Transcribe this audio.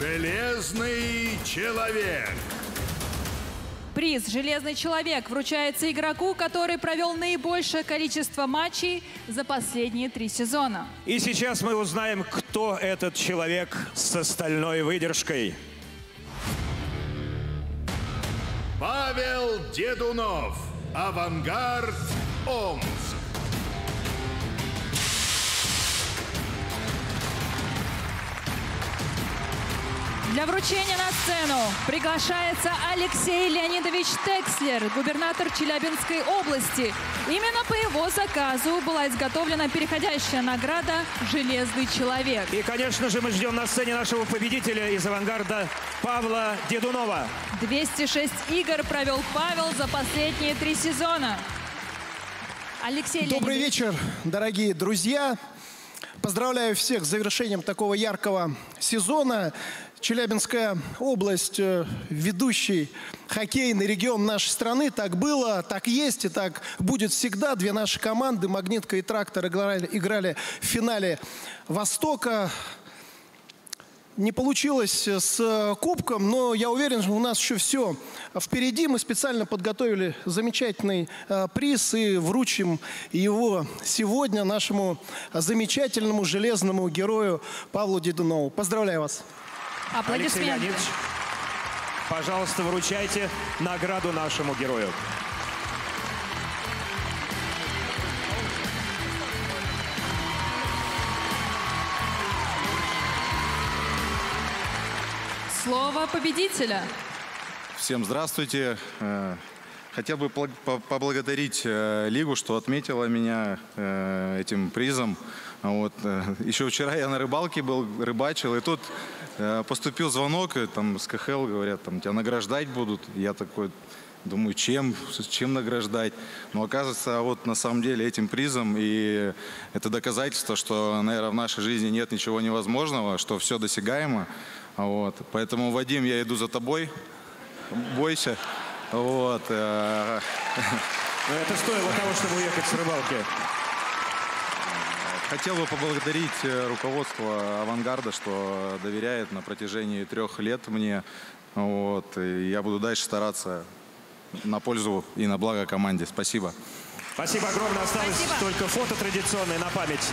Железный человек. Приз «Железный человек» вручается игроку, который провел наибольшее количество матчей за последние три сезона. И сейчас мы узнаем, кто этот человек с стальной выдержкой. Павел Дедунов. Авангард Омск. Для вручения на сцену приглашается Алексей Леонидович Текслер, губернатор Челябинской области. Именно по его заказу была изготовлена переходящая награда «Железный человек». И, конечно же, мы ждем на сцене нашего победителя из авангарда Павла Дедунова. 206 игр провел Павел за последние три сезона. Алексей Добрый Леонидович. вечер, дорогие друзья. Поздравляю всех с завершением такого яркого сезона. Челябинская область, э, ведущий хоккейный регион нашей страны. Так было, так есть и так будет всегда. Две наши команды, «Магнитка» и «Трактор» играли, играли в финале «Востока». Не получилось с э, кубком, но я уверен, что у нас еще все впереди. Мы специально подготовили замечательный э, приз и вручим его сегодня нашему замечательному железному герою Павлу Дедунову. Поздравляю вас. Алексей Аплодисменты. Леонидович, пожалуйста, вручайте награду нашему герою. Слово победителя. Всем здравствуйте. Э, Хотел бы поблагодарить э, Лигу, что отметила меня э, этим призом. Вот. э, Еще вчера я на рыбалке был, рыбачил, и тут э, поступил звонок, и там с КХЛ говорят, там тебя награждать будут. Я такой думаю, чем, чем награждать. Но оказывается, вот на самом деле этим призом, и это доказательство, что, наверное, в нашей жизни нет ничего невозможного, что все досягаемо. Вот. Поэтому, Вадим, я иду за тобой. Бойся. Вот. э, это стоило того, чтобы уехать с рыбалки. Хотел бы поблагодарить э, руководство «Авангарда», что доверяет на протяжении трех лет мне. Вот, и я буду дальше стараться на пользу и на благо команде. Спасибо. Спасибо огромное. Осталось Спасибо. только фото традиционное на память.